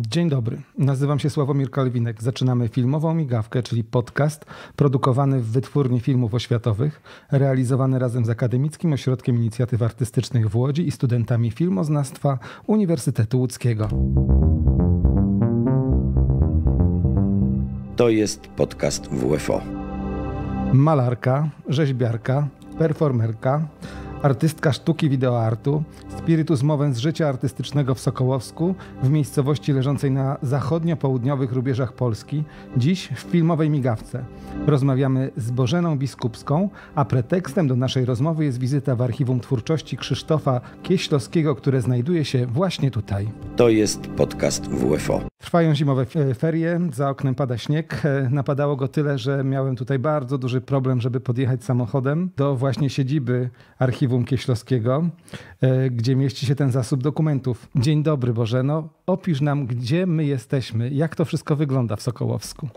Dzień dobry, nazywam się Sławomir Kalwinek. Zaczynamy filmową migawkę, czyli podcast produkowany w Wytwórni Filmów Oświatowych, realizowany razem z Akademickim Ośrodkiem Inicjatyw Artystycznych w Łodzi i studentami filmoznawstwa Uniwersytetu Łódzkiego. To jest podcast WFO. Malarka, rzeźbiarka, performerka, artystka sztuki wideoartu, spiritus z życia artystycznego w Sokołowsku, w miejscowości leżącej na zachodnio-południowych rubieżach Polski, dziś w filmowej migawce. Rozmawiamy z Bożeną Biskupską, a pretekstem do naszej rozmowy jest wizyta w Archiwum Twórczości Krzysztofa Kieślowskiego, które znajduje się właśnie tutaj. To jest podcast WFO. Trwają zimowe ferie, za oknem pada śnieg. E, napadało go tyle, że miałem tutaj bardzo duży problem, żeby podjechać samochodem do właśnie siedziby Archiwum Kieślowskiego, e, gdzie mieści się ten zasób dokumentów. Dzień dobry Bożeno, opisz nam, gdzie my jesteśmy, jak to wszystko wygląda w Sokołowsku.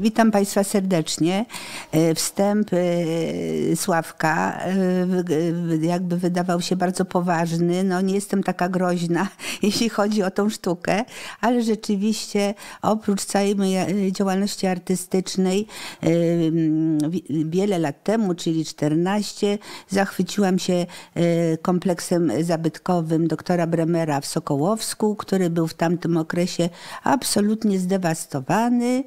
Witam Państwa serdecznie. E, wstęp e, Sławka e, jakby wydawał się bardzo poważny. No nie jestem taka groźna, jeśli chodzi o tą sztukę, ale rzeczywiście oprócz całej mojej działalności artystycznej wiele lat temu, czyli 14, zachwyciłam się kompleksem zabytkowym doktora Bremera w Sokołowsku, który był w tamtym okresie absolutnie zdewastowany.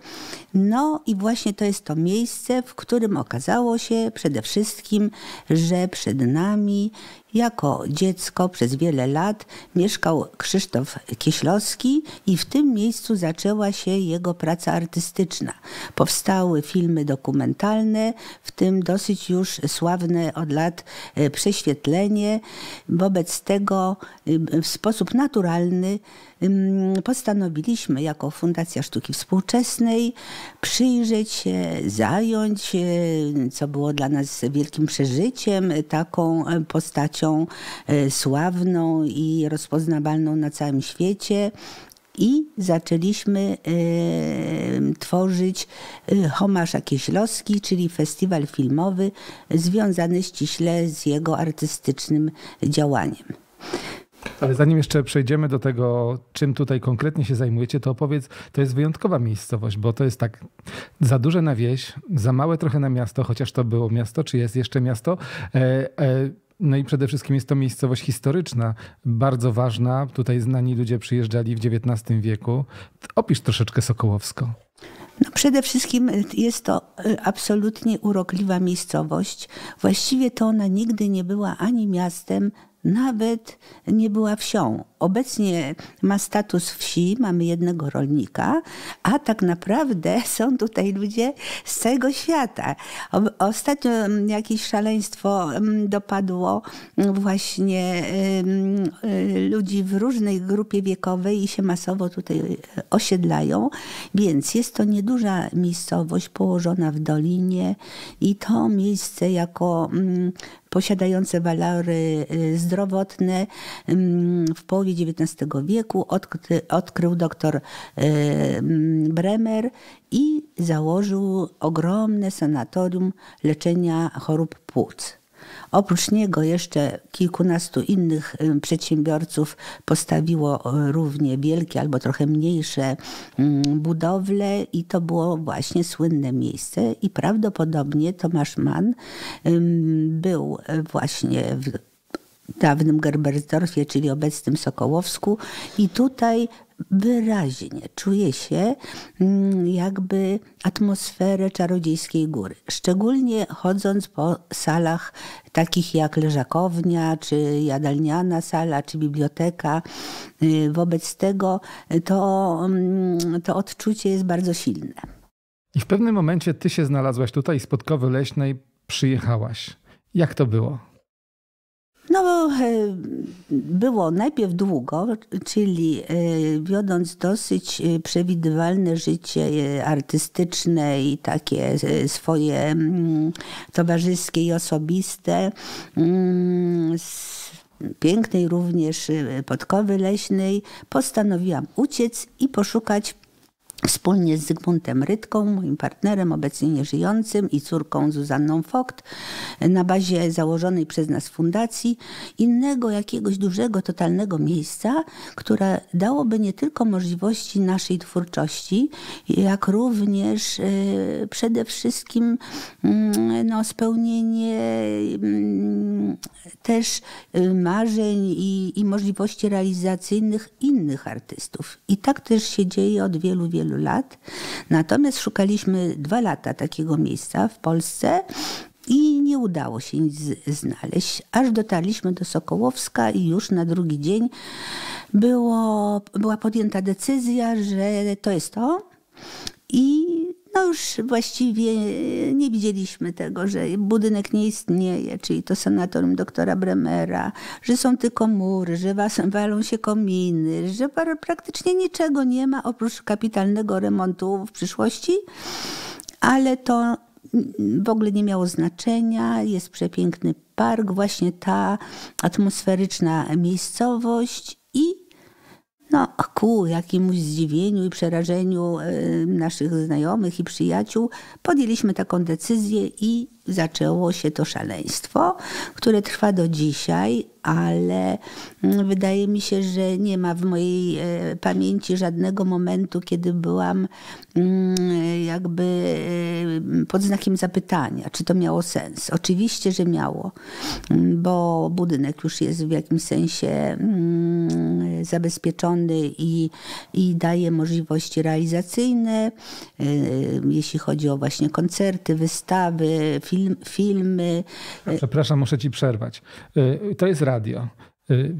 No i właśnie to jest to miejsce, w którym okazało się przede wszystkim, że przed nami jako dziecko przez wiele lat mieszkał Krzysztof Kieślowski i w tym miejscu zaczęła się jego praca artystyczna. Powstały filmy dokumentalne, w tym dosyć już sławne od lat e, Prześwietlenie. Wobec tego w sposób naturalny postanowiliśmy jako Fundacja Sztuki Współczesnej przyjrzeć się, zająć co było dla nas wielkim przeżyciem, taką postacią e, sławną i rozpoznawalną na całym świecie, i zaczęliśmy y, tworzyć y, Homasza Kieślowski, czyli festiwal filmowy związany ściśle z jego artystycznym działaniem. Ale zanim jeszcze przejdziemy do tego, czym tutaj konkretnie się zajmujecie, to opowiedz, to jest wyjątkowa miejscowość, bo to jest tak za duże na wieś, za małe trochę na miasto, chociaż to było miasto, czy jest jeszcze miasto. E, e, no i przede wszystkim jest to miejscowość historyczna, bardzo ważna. Tutaj znani ludzie przyjeżdżali w XIX wieku. Opisz troszeczkę Sokołowsko. No przede wszystkim jest to e, absolutnie urokliwa miejscowość. Właściwie to ona nigdy nie była ani miastem, nawet nie była wsią. Obecnie ma status wsi, mamy jednego rolnika, a tak naprawdę są tutaj ludzie z całego świata. Ostatnio mm, jakieś szaleństwo mm, dopadło mm, właśnie y, ludzi w różnej grupie wiekowej i się masowo tutaj y, osiedlają, więc jest to nieduża miejscowość położona w dolinie i to miejsce jako posiadające walory y, zdrowotne w połowie XIX wieku odkry, odkrył dr y, Bremer i założył ogromne sanatorium leczenia chorób płuc. Oprócz niego jeszcze kilkunastu innych przedsiębiorców postawiło e, równie wielkie albo trochę mniejsze budowle i to było właśnie słynne miejsce i prawdopodobnie Tomasz Mann był właśnie w dawnym Gerbersdorfie, czyli obecnym Sokołowsku i tutaj wyraźnie czuje się mm, jakby atmosferę czarodziejskiej góry. Szczególnie chodząc po salach takich jak leżakownia, czy jadalniana sala, czy biblioteka. Y, wobec tego to, mm, to odczucie jest bardzo silne. I w pewnym momencie ty się znalazłaś tutaj z Podkowy Leśnej, przyjechałaś. Jak to było? No, e, było najpierw długo, czyli e, wiodąc dosyć e, przewidywalne życie artystyczne i takie swoje mm, towarzyskie i osobiste, mm, pięknej również podkowy leśnej, postanowiłam uciec i poszukać Wspólnie z Zygmuntem Rytką, moim partnerem, obecnie nieżyjącym, i córką Zuzanną Vogt, na bazie założonej przez nas fundacji, innego jakiegoś dużego, totalnego miejsca, które dałoby nie tylko możliwości naszej twórczości, jak również y, przede wszystkim y, no, spełnienie y, też marzeń i, i możliwości realizacyjnych innych artystów. I tak też się dzieje od wielu, wielu wielu lat. Natomiast szukaliśmy dwa lata takiego miejsca w Polsce i nie udało się nic znaleźć, aż dotarliśmy do Sokołowska i już na drugi dzień było, była podjęta decyzja, że to jest to. I no już właściwie nie widzieliśmy tego, że budynek nie istnieje, czyli to sanatorium doktora Bremera, że są tylko mury, że walą się kominy, że praktycznie niczego nie ma oprócz kapitalnego remontu w przyszłości, ale to w ogóle nie miało znaczenia. Jest przepiękny park, właśnie ta atmosferyczna miejscowość i no, ku jakiemuś zdziwieniu i przerażeniu e, naszych znajomych i przyjaciół podjęliśmy taką decyzję i zaczęło się to szaleństwo, które trwa do dzisiaj, ale mm, wydaje mi się, że nie ma w mojej e, pamięci żadnego momentu, kiedy byłam mm, jakby e, pod znakiem zapytania, czy to miało sens. Oczywiście, że miało, mm, bo budynek już jest w jakimś sensie zabezpieczony i, i daje możliwości realizacyjne, e, jeśli chodzi o właśnie koncerty, wystawy, film, filmy. Przepraszam, muszę ci przerwać. To jest radio.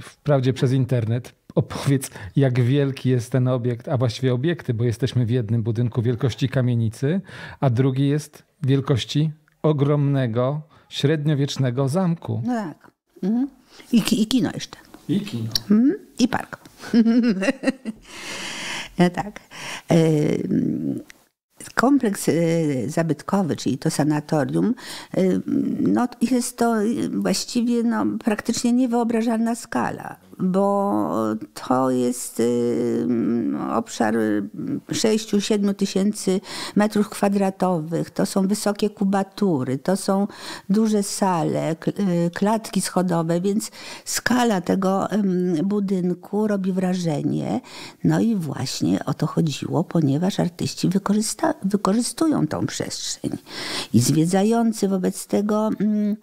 Wprawdzie przez internet. Opowiedz, jak wielki jest ten obiekt, a właściwie obiekty, bo jesteśmy w jednym budynku wielkości kamienicy, a drugi jest wielkości ogromnego, średniowiecznego zamku. No tak. Mhm. I, I kino jeszcze. I kino. Mhm. I park. tak. E, kompleks e, zabytkowy, czyli to sanatorium, e, no jest to właściwie no, praktycznie niewyobrażalna skala bo to jest y, obszar 6-7 tysięcy metrów kwadratowych, to są wysokie kubatury, to są duże sale, y, klatki schodowe, więc skala tego budynku robi wrażenie. No i właśnie o to chodziło, ponieważ artyści wykorzystują tą przestrzeń. I zwiedzający wobec tego mm,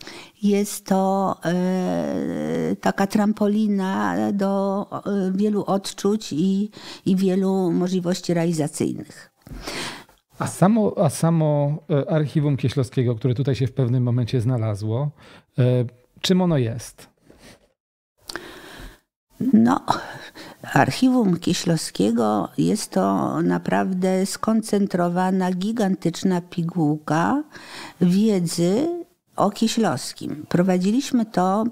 jest to e, taka trampolina do e, wielu odczuć i, i wielu możliwości realizacyjnych. A samo, a samo e, archiwum Kieślowskiego, które tutaj się w pewnym momencie znalazło, czym ono jest? No, archiwum Kieślowskiego jest to naprawdę skoncentrowana, gigantyczna pigułka wiedzy o Kieślowskim. Prowadziliśmy to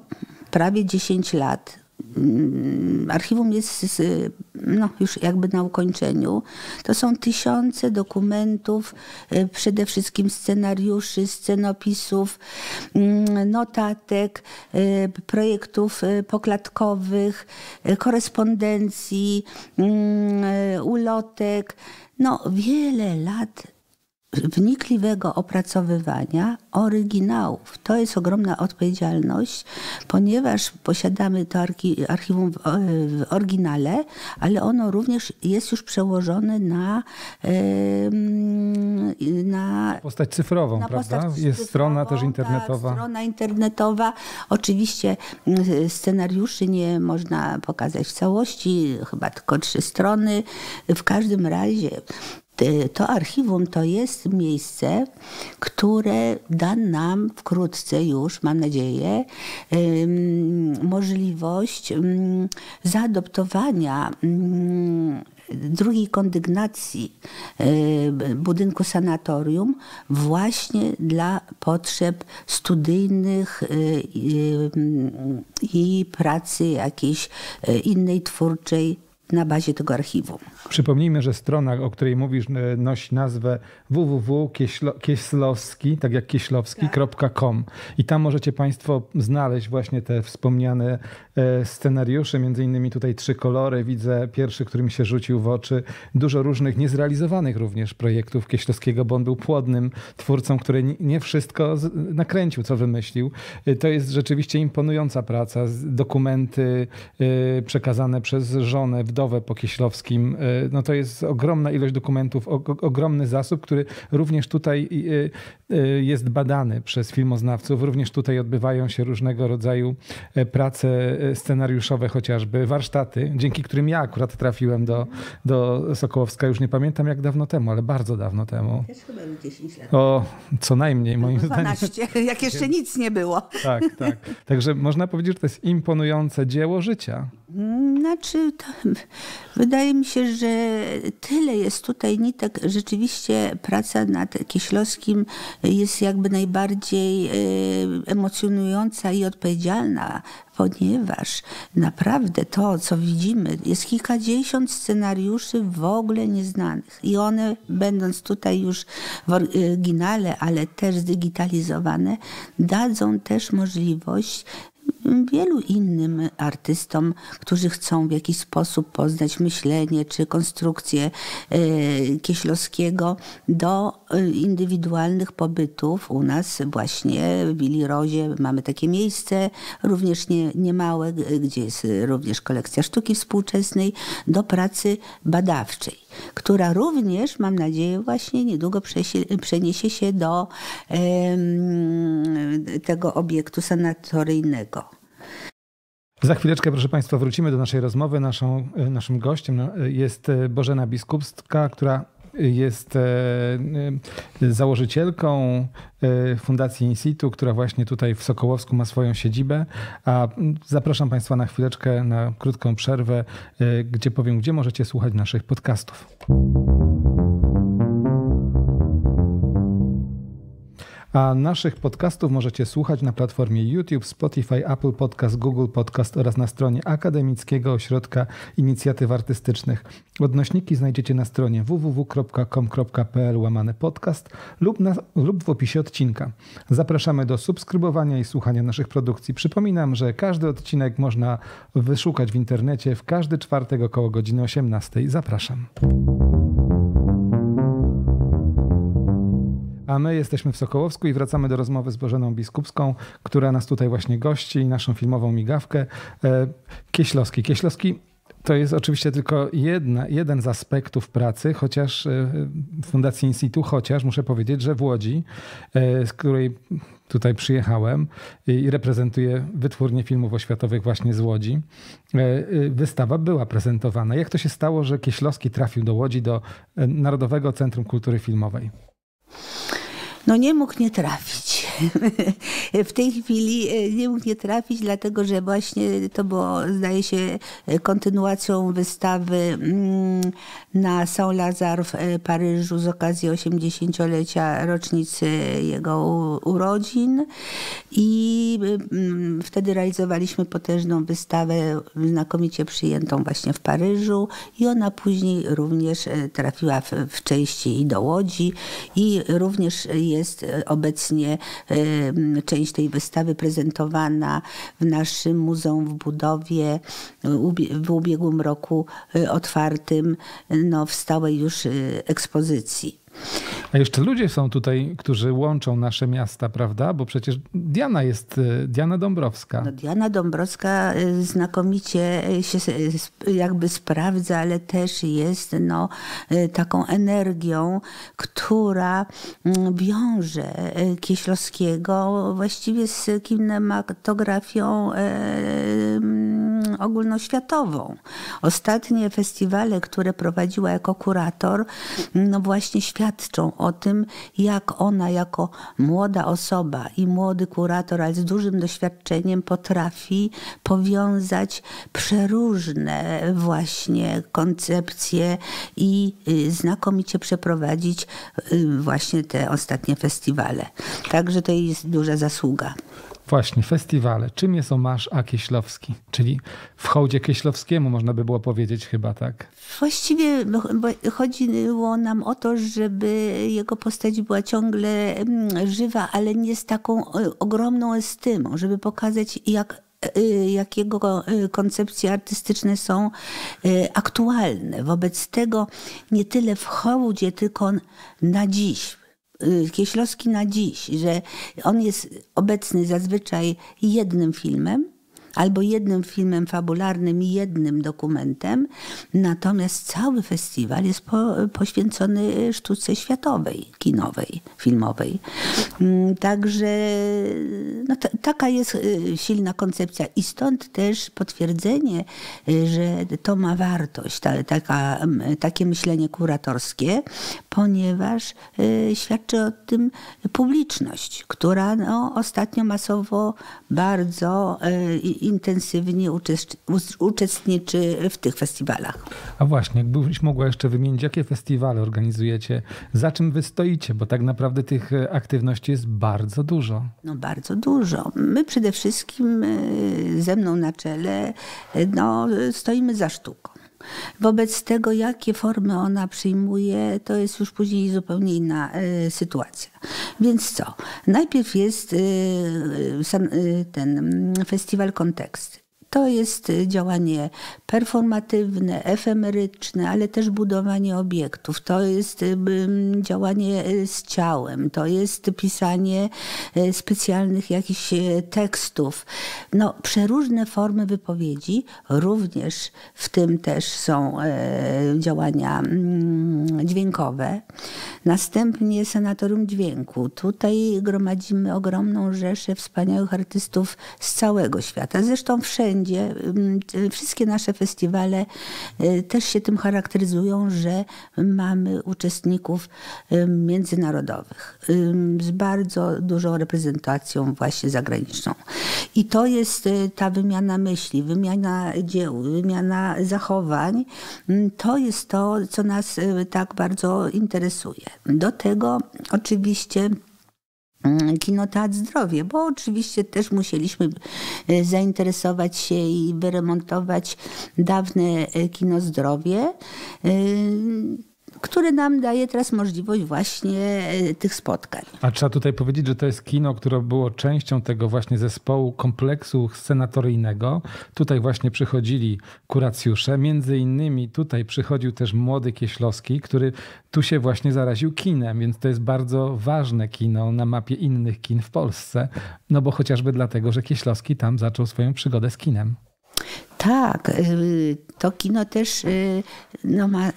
prawie 10 lat. Mm, archiwum jest no, już jakby na ukończeniu. To są tysiące dokumentów, y, przede wszystkim scenariuszy, scenopisów, mm, notatek, y, projektów y, poklatkowych, korespondencji, mm, ulotek. No, wiele lat wnikliwego opracowywania oryginałów. To jest ogromna odpowiedzialność, ponieważ posiadamy to archiwum w oryginale, ale ono również jest już przełożone na, na postać cyfrową, na prawda? Postać jest cyfrową, strona też internetowa. Tak, strona internetowa. Oczywiście mm, scenariuszy nie można pokazać w całości, chyba tylko trzy strony. W każdym razie to archiwum to jest miejsce, które da nam wkrótce już, mam nadzieję, możliwość zaadoptowania drugiej kondygnacji budynku sanatorium właśnie dla potrzeb studyjnych i pracy jakiejś innej twórczej na bazie tego archiwum. Przypomnijmy, że strona, o której mówisz, e, nosi nazwę www.kieślowski, tak jak kieślowski.com i tam możecie Państwo znaleźć właśnie te wspomniane e, scenariusze, między innymi tutaj trzy kolory, widzę pierwszy, który mi się rzucił w oczy, dużo różnych niezrealizowanych również projektów Kieślowskiego, bo on był płodnym twórcą, który nie wszystko nakręcił, co wymyślił. E, to jest rzeczywiście imponująca praca, dokumenty przekazane przez żonę, wdowę po Kieślowskim, no to jest ogromna ilość dokumentów, ogromny zasób, który również tutaj y, y, jest badany przez filmoznawców. Również tutaj odbywają się różnego rodzaju e, prace e, scenariuszowe, chociażby warsztaty, dzięki którym ja akurat trafiłem do, do Sokołowska. Już nie pamiętam jak dawno temu, ale bardzo dawno temu. Też chyba 10 lat. O, co najmniej moim 12, zdaniem. jak jeszcze nic nie było. Tak, tak. Także można powiedzieć, że to jest imponujące dzieło życia. Znaczy, wydaje mi się, że tyle jest tutaj nitek. Rzeczywiście praca nad Kieślowskim jest jakby najbardziej e, emocjonująca i odpowiedzialna, ponieważ naprawdę to, co widzimy, jest kilkadziesiąt scenariuszy w ogóle nieznanych. I one, będąc tutaj już w oryginale, ale też zdigitalizowane, dadzą też możliwość wielu innym artystom, którzy chcą w jakiś sposób poznać myślenie czy konstrukcję e, Kieślowskiego do e, indywidualnych pobytów. U nas właśnie w Willi Rozie mamy takie miejsce, również nie, niemałe, gdzie jest również kolekcja sztuki współczesnej, do pracy badawczej, która również, mam nadzieję, właśnie niedługo przeniesie się do tego obiektu sanatoryjnego. Za chwileczkę, proszę Państwa, wrócimy do naszej rozmowy. Naszą, e, naszym gościem no, jest e, Bożena Biskupska, która jest e, założycielką Fundacji Insitu, która właśnie tutaj w Sokołowsku ma swoją siedzibę. A zapraszam Państwa na chwileczkę, na krótką przerwę, gdzie powiem, gdzie możecie słuchać naszych podcastów. A naszych podcastów możecie słuchać na platformie YouTube, Spotify, Apple Podcast, Google Podcast oraz na stronie Akademickiego Ośrodka Inicjatyw Artystycznych. Odnośniki znajdziecie na stronie www.com.pl łamane podcast lub, na, lub w opisie odcinka. Zapraszamy do subskrybowania i słuchania naszych produkcji. Przypominam, że każdy odcinek można wyszukać w internecie w każdy czwartek około godziny 18. Zapraszam. A my jesteśmy w Sokołowsku i wracamy do rozmowy z Bożeną Biskupską, która nas tutaj właśnie gości naszą filmową migawkę. E, Kieślowski. Kieślowski to jest oczywiście tylko jedna, jeden z aspektów pracy, chociaż e, w Fundacji Instytu, chociaż muszę powiedzieć, że w Łodzi, e, z której tutaj przyjechałem i reprezentuję wytwórnię filmów oświatowych właśnie z Łodzi. Wystawa była prezentowana. Jak to się stało, że Kieślowski trafił do Łodzi, do Narodowego Centrum Kultury Filmowej? No nie mógł nie trafić. w tej chwili e, nie mógł nie trafić, dlatego że właśnie to było, zdaje się, kontynuacją wystawy mm, na Saint-Lazare w e, Paryżu z okazji 80-lecia rocznicy jego urodzin. I mm, wtedy realizowaliśmy potężną wystawę, znakomicie przyjętą właśnie w Paryżu. I ona później również e, trafiła w części i do Łodzi. I również jest obecnie część tej wystawy prezentowana w naszym Muzeum w Budowie w ubiegłym roku y, otwartym no, w stałej już y, ekspozycji. A jeszcze ludzie są tutaj, którzy łączą nasze miasta, prawda? Bo przecież Diana jest, e, Diana Dąbrowska. No, Diana Dąbrowska e, znakomicie się jakby sprawdza, ale też jest no, e, taką energią, która mm, wiąże Kieślowskiego właściwie z kinematografią ogólnoświatową. Ostatnie festiwale, które prowadziła jako kurator, no właśnie świadczą o tym, jak ona jako młoda osoba i młody kurator, ale z dużym doświadczeniem potrafi powiązać przeróżne właśnie koncepcje i y, znakomicie przeprowadzić y, właśnie te ostatnie festiwale. Także to jest duża zasługa. Właśnie, festiwale. Czym jest Omarz A. Kieślowski? Czyli w hołdzie Kieślowskiemu można by było powiedzieć chyba, tak? Właściwie chodziło nam o to, żeby jego postać była ciągle mm, żywa, ale nie z taką ogromną estymą, żeby pokazać jak e, jakiego e, koncepcje artystyczne są aktualne. Wobec tego nie tyle w hołdzie, tylko na dziś Y, Kieślowski na dziś, że on jest obecny zazwyczaj jednym filmem, albo jednym filmem fabularnym i jednym dokumentem, natomiast cały festiwal jest po, poświęcony sztuce światowej, kinowej, filmowej. Mm, także no, taka jest y, silna koncepcja i stąd też potwierdzenie, y, że to ma wartość, ta, taka, takie myślenie kuratorskie, ponieważ y, świadczy o tym publiczność, która no, ostatnio masowo bardzo intensywnie uczestniczy w tych festiwalach. A właśnie, jakbyś mogła jeszcze wymienić, jakie festiwale organizujecie, za czym wy stoicie, bo tak naprawdę tych e, aktywności jest bardzo dużo. No bardzo dużo. My przede wszystkim e, ze mną na czele e, no, stoimy za sztuką. Wobec tego, jakie formy ona przyjmuje, to jest już później zupełnie inna y, sytuacja. Więc co? Najpierw jest y, y, ten mm, festiwal kontekst. To jest y, działanie performatywne, efemeryczne, ale też budowanie obiektów. To jest y, działanie y, z ciałem, to jest pisanie specjalnych jakichś tekstów. No, przeróżne formy wypowiedzi, również w tym też są e, działania mm, dźwiękowe. Następnie Sanatorium Dźwięku. Tutaj gromadzimy ogromną rzeszę wspaniałych artystów z całego świata. Zresztą wszędzie wszystkie nasze festiwale y, też się tym charakteryzują, że mamy uczestników międzynarodowych z bardzo dużą reprezentacją właśnie zagraniczną. I to jest y, ta wymiana myśli, wymiana dzieł, wymiana zachowań. To jest to, co nas y, tak bardzo interesuje. Do tego oczywiście Mm, kino Teatr Zdrowie, bo oczywiście też musieliśmy e, zainteresować się i wyremontować dawne e, Kino Zdrowie które nam daje teraz możliwość właśnie e, tych spotkań. A trzeba tutaj powiedzieć, że to jest kino, które było częścią tego właśnie zespołu kompleksu scenatoryjnego. Tutaj właśnie przychodzili kuracjusze, między innymi tutaj przychodził też młody Kieślowski, który tu się właśnie zaraził kinem, więc to jest bardzo ważne kino na mapie innych kin w Polsce, no bo chociażby dlatego, że Kieślowski tam zaczął swoją przygodę z kinem. Tak, y, to kino też y, no, ma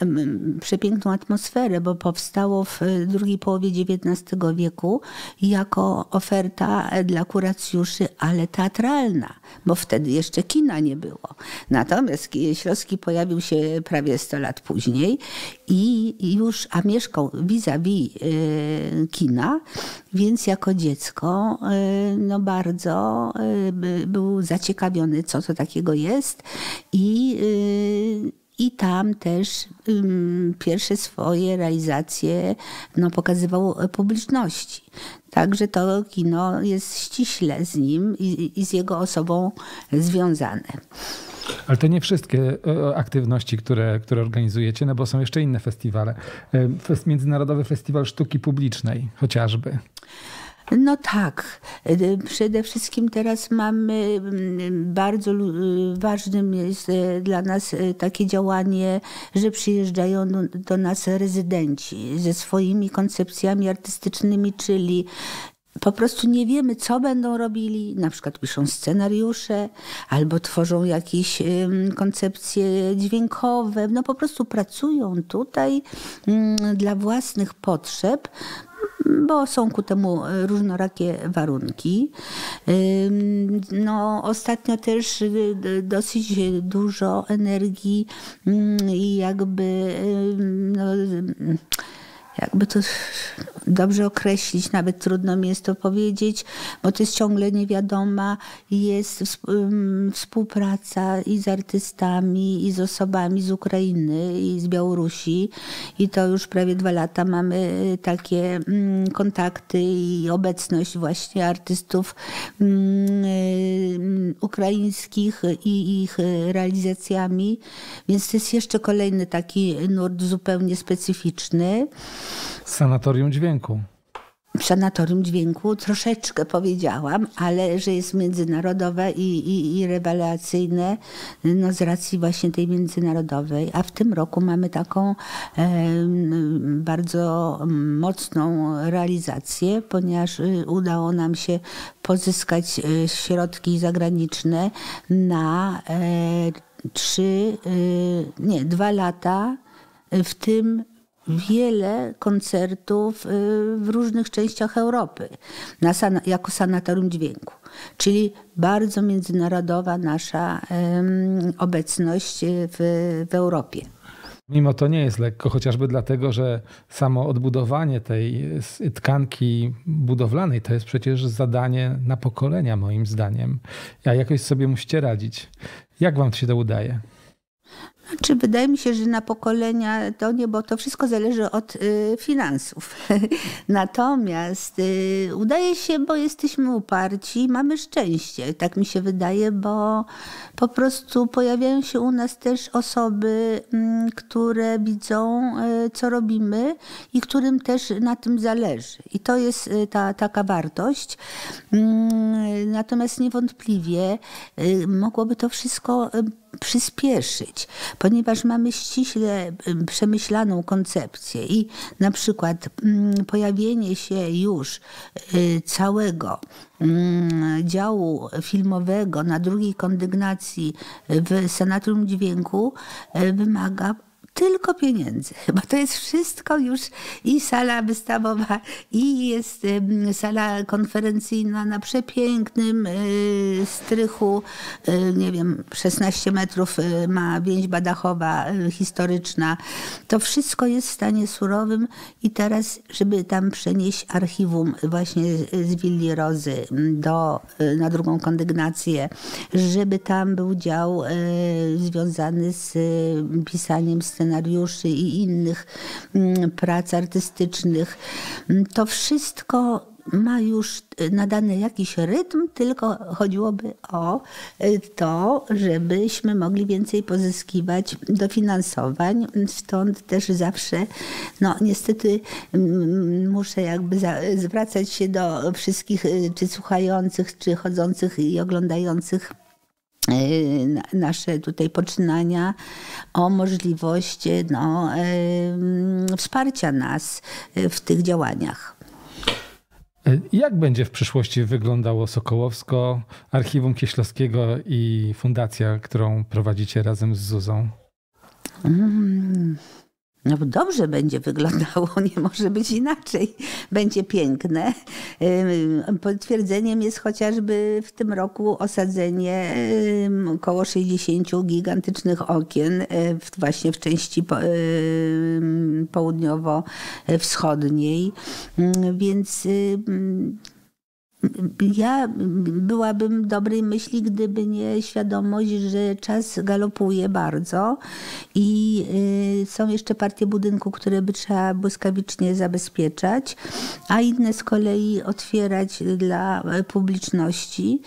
przepiękną atmosferę, bo powstało w drugiej połowie XIX wieku jako oferta dla kuracjuszy, ale teatralna, bo wtedy jeszcze kina nie było. Natomiast Śląski pojawił się prawie 100 lat później i już, a mieszkał vis-a-vis -vis kina, więc jako dziecko y, no bardzo był zaciekawiony, co to takiego jest i, y, i tam też pierwsze swoje realizacje no, pokazywał publiczności. Także to kino jest ściśle z nim i, i z jego osobą związane. Ale to nie wszystkie e, aktywności, które, które organizujecie, no bo są jeszcze inne festiwale. E, Międzynarodowy Festiwal Sztuki Publicznej chociażby. No tak. E, przede wszystkim teraz mamy mm, bardzo ważnym jest e, dla nas e, takie działanie, że przyjeżdżają do nas rezydenci ze swoimi koncepcjami artystycznymi, czyli po prostu nie wiemy, co będą robili. Na przykład piszą scenariusze albo tworzą jakieś koncepcje dźwiękowe. No po prostu pracują tutaj mm, dla własnych potrzeb, bo są ku temu różnorakie warunki. No, ostatnio też y, dosyć dużo energii mm, i jakby no, jakby to dobrze określić, nawet trudno mi jest to powiedzieć, bo to jest ciągle niewiadoma. Jest współpraca i z artystami, i z osobami z Ukrainy, i z Białorusi. I to już prawie dwa lata mamy takie mm, kontakty i obecność właśnie artystów mm, y, ukraińskich i ich realizacjami. Więc to jest jeszcze kolejny taki nurt zupełnie specyficzny. Sanatorium Dźwięku. Sanatorium Dźwięku troszeczkę powiedziałam, ale że jest międzynarodowe i, i, i rewelacyjne no z racji właśnie tej międzynarodowej. A w tym roku mamy taką e, bardzo mocną realizację, ponieważ y, udało nam się pozyskać y, środki zagraniczne na e, trzy, y, nie, dwa lata, w tym wiele koncertów y, w różnych częściach Europy na jako sanatorium dźwięku. Czyli bardzo międzynarodowa nasza obecność w, w Europie. Mimo to nie jest lekko, chociażby dlatego, że samo odbudowanie tej tkanki budowlanej to jest przecież zadanie na pokolenia, moim zdaniem. Ja jakoś sobie musicie radzić. Jak wam się to udaje? Czy wydaje mi się, że na pokolenia to nie, bo to wszystko zależy od y, finansów. Natomiast y, udaje się, bo jesteśmy uparci, mamy szczęście, tak mi się wydaje, bo po prostu pojawiają się u nas też osoby, y, które widzą, y, co robimy i którym też na tym zależy. I to jest y, ta taka wartość. Mm, natomiast niewątpliwie y, mogłoby to wszystko przyspieszyć, ponieważ mamy ściśle przemyślaną koncepcję i na przykład pojawienie się już y, całego działu filmowego na drugiej kondygnacji w Senatorium Dźwięku y, wymaga tylko pieniędzy, bo to jest wszystko już i sala wystawowa, i jest sala konferencyjna na przepięknym y, strychu, y, nie wiem, 16 metrów y, ma więźba dachowa historyczna. To wszystko jest w stanie surowym i teraz, żeby tam przenieść archiwum właśnie z Willi Rozy do, na drugą kondygnację, żeby tam był dział związany z pisaniem scenariuszy, scenariuszy i innych mm, prac artystycznych. Mm, to wszystko ma już nadany jakiś rytm, tylko chodziłoby o y, to, żebyśmy mogli więcej pozyskiwać dofinansowań. Stąd też zawsze, no niestety mm, muszę jakby zwracać się do wszystkich, y, czy słuchających, czy chodzących i oglądających nasze tutaj poczynania o możliwość no, wsparcia nas w tych działaniach. Jak będzie w przyszłości wyglądało Sokołowsko, Archiwum Kieślowskiego i fundacja, którą prowadzicie razem z Zuzą? Mm. No dobrze będzie wyglądało, nie może być inaczej. Będzie piękne. Potwierdzeniem jest chociażby w tym roku osadzenie około 60 gigantycznych okien właśnie w części południowo-wschodniej. Więc ja byłabym dobrej myśli, gdyby nie świadomość, że czas galopuje bardzo i y, są jeszcze partie budynku, które by trzeba błyskawicznie zabezpieczać, a inne z kolei otwierać dla publiczności.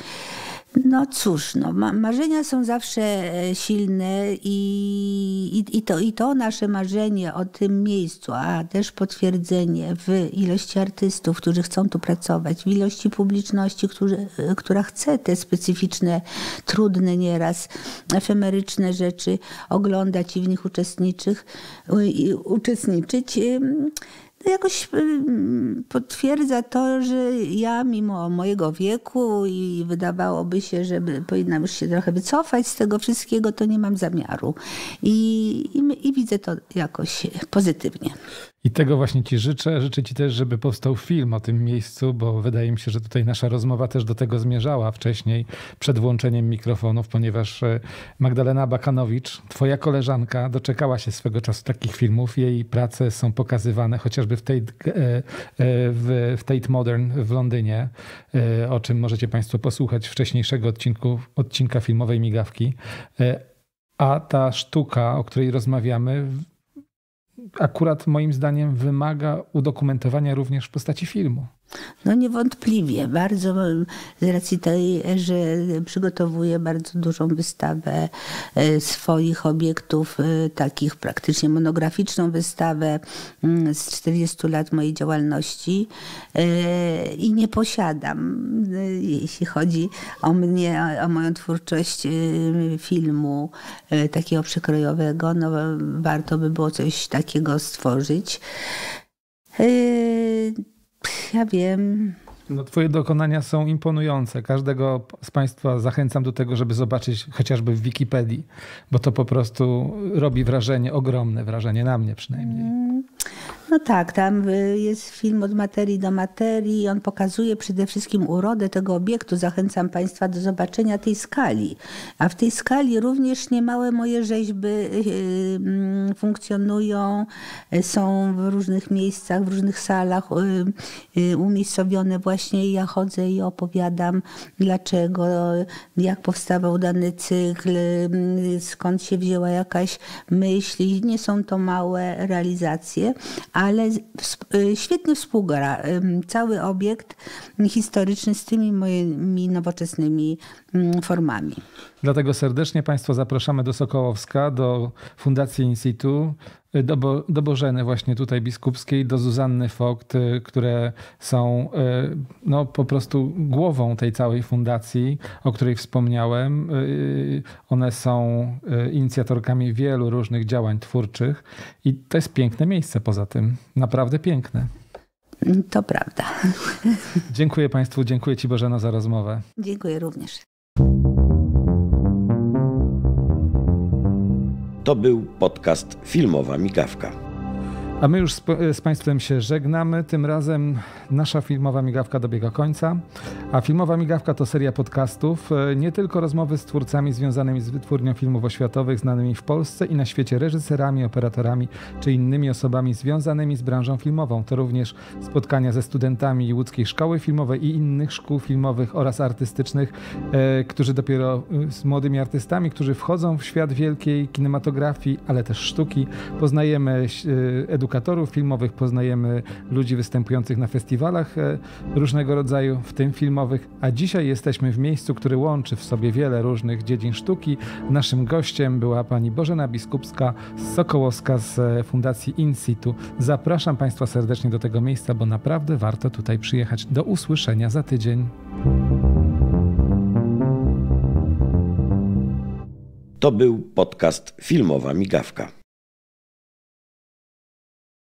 No cóż, no, marzenia są zawsze e, silne i, i, i, to, i to nasze marzenie o tym miejscu, a też potwierdzenie w ilości artystów, którzy chcą tu pracować, w ilości publiczności, którzy, e, która chce te specyficzne, trudne nieraz, efemeryczne rzeczy oglądać i w nich uczestniczyć, uczestniczyć jakoś y, potwierdza to, że ja mimo mojego wieku i wydawałoby się, że powinnam już się trochę wycofać z tego wszystkiego, to nie mam zamiaru. I, i, i widzę to jakoś pozytywnie. I tego właśnie Ci życzę. Życzę Ci też, żeby powstał film o tym miejscu, bo wydaje mi się, że tutaj nasza rozmowa też do tego zmierzała wcześniej, przed włączeniem mikrofonów, ponieważ e, Magdalena Bakanowicz, Twoja koleżanka, doczekała się swego czasu takich filmów. Jej prace są pokazywane chociażby w Tate, e, e, w, Tate Modern w Londynie, o czym możecie Państwo posłuchać wcześniejszego odcinku, odcinka filmowej Migawki. A ta sztuka, o której rozmawiamy, akurat moim zdaniem wymaga udokumentowania również w postaci filmu. No niewątpliwie, bardzo z racji tej, że przygotowuję bardzo dużą wystawę e, swoich obiektów, e, takich praktycznie monograficzną wystawę mm, z 40 lat mojej działalności e, i nie posiadam, jeśli chodzi o mnie, o moją twórczość filmu takiego przekrojowego, no warto by było coś takiego stworzyć. Ja wiem. No, twoje dokonania są imponujące. Każdego z Państwa zachęcam do tego, żeby zobaczyć chociażby w Wikipedii, bo to po prostu robi wrażenie, ogromne wrażenie na mnie przynajmniej. Mm. No tak, tam y, jest film od materii do materii. On pokazuje przede wszystkim urodę tego obiektu. Zachęcam Państwa do zobaczenia tej skali. A w tej skali również niemałe moje rzeźby y, y, funkcjonują, są w różnych miejscach, w różnych salach umiejscowione właśnie. Ja chodzę i opowiadam, dlaczego, jak powstawał dany cykl, skąd się wzięła jakaś myśl. Nie są to małe realizacje, ale y, świetnie współgra cały obiekt historyczny z tymi moimi nowoczesnymi mm, formami. Dlatego serdecznie Państwa zapraszamy do Sokołowska, do Fundacji Insitu, do, Bo, do Bożeny właśnie tutaj biskupskiej, do Zuzanny Vogt, y, które są y, no, po prostu głową tej całej fundacji, o której wspomniałem. Y, one są inicjatorkami wielu różnych działań twórczych i to jest piękne miejsce poza tym. Naprawdę piękne. To prawda. Dziękuję Państwu, dziękuję Ci Bożena za rozmowę. Dziękuję również. To był podcast Filmowa Migawka. A my już z, z, Państwem się żegnamy. Tym razem nasza filmowa migawka dobiega końca. A filmowa migawka to seria podcastów, e, nie tylko rozmowy z twórcami związanymi z wytwórnią filmów oświatowych, znanymi w Polsce i na świecie reżyserami, operatorami czy innymi osobami związanymi z branżą filmową. To również spotkania ze studentami Łódzkiej Szkoły Filmowej i innych szkół filmowych oraz artystycznych, e, którzy dopiero e, z młodymi artystami, którzy wchodzą w świat wielkiej kinematografii, ale też sztuki. Poznajemy edukatorów filmowych, poznajemy ludzi występujących na festiwalach e, różnego rodzaju, w tym filmowych, a dzisiaj jesteśmy w miejscu, które łączy w sobie wiele różnych dziedzin sztuki. Naszym gościem była pani Bożena Biskupska z Sokołowska z e, Fundacji Insitu. Zapraszam Państwa serdecznie do tego miejsca, bo naprawdę warto tutaj przyjechać. Do usłyszenia za tydzień. To był podcast Filmowa Migawka.